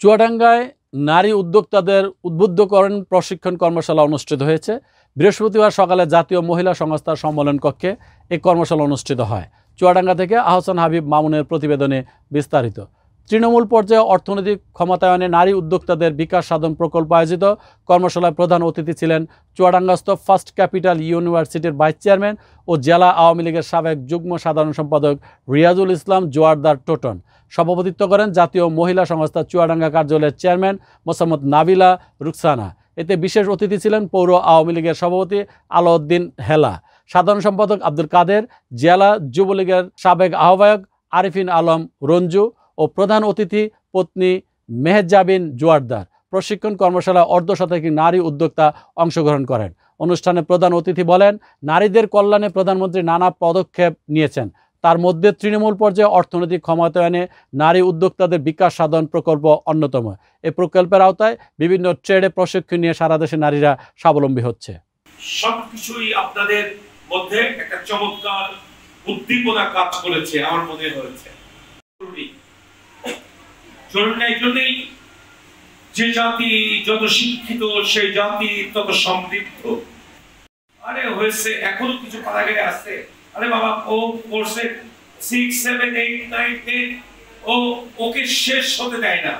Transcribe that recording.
চুয়াডাঙ্গায় নারী উদ্যোক্তাদের উদ্বুদ্ধকরণ প্রশিক্ষণ কর্মশালা অনুষ্ঠিত হয়েছে। বৃহস্পতিবার সকালে জাতীয় মহিলা সংস্থার সম্মেলন কক্ষে এই কর্মশালা অনুষ্ঠিত হয়। চুয়াডাঙ্গা থেকে আহসান হাবিব মামুনের প্রতিবেদনে বিস্তারিত। তৃণমূল পর্যায়ে অর্থনৈতিক ক্ষমতায়নে নারী উদ্যোক্তাদের বিকাশ সাধন প্রকল্প আয়োজিত। কর্মশালায় প্রধান অতিথি ছিলেন চুয়াডাঙ্গাস্থ ফার্স্ট ক্যাপিটাল ইউনিভার্সিটির ভাইস চেয়ারম্যান ও জেলা আওয়ামী লীগের সাবেক যুগ্ম সাধারণ সম্পাদক রিয়াজুল ইসলাম জোয়ারদার টোটন। সভাপতিত্ব করেন জাতীয় মহিলা সংস্থা চুয়াডাঙ্গা কার্যালয়ের চেয়ারম্যান মোসাম্মদ নাবিলা রুকসানা এতে বিশেষ অতিথি ছিলেন পৌর আওয়ামী লীগের সভাপতি আলাউদ্দিন হেলা। সাধারণ সম্পাদক আব্দুল কাদের, জেলা যুবলীগের সাবেক আহ্বায়ক আরিফিন আলম রঞ্জু ও প্রধান অতিথি পত্নী মেহেজাবিন জোয়ারদার প্রশিক্ষণ কর্মশালা অর্ধশতাধিক নারী উদ্যোক্তা অংশগ্রহণ করেন। অনুষ্ঠানে প্রধান অতিথি বলেন, নারীদের কল্যাণে প্রধানমন্ত্রী নানা পদক্ষেপ নিয়েছেন। তার মধ্যে তৃণমূল পর্যায়ে অর্থনৈতিক ক্ষমতায়নে নারী উদ্যোক্তাদের বিকাশ সাধন প্রকল্প অন্যতম। এ প্রকল্পের আওতায় বিভিন্ন ট্রেডে প্রশিক্ষণ নিয়ে সারা দেশে নারীরা স্বাবলম্বী হচ্ছে। সবকিছুই আপনাদের মধ্যে একটা চমৎকার উদ্দীপনা কাজ করেছে, আমার মনে হয়েছে। জরুরি না এই জন্যই যে জাতি যত শিক্ষিত, সেই জাতি তত সমৃদ্ধ। আরে, হয়েছে, এখনও কিছু কারাগারে আছে আরে বাবা, ও পড়ছে six seven eight nine ten ও, ওকে শেষ হতে দেয় না।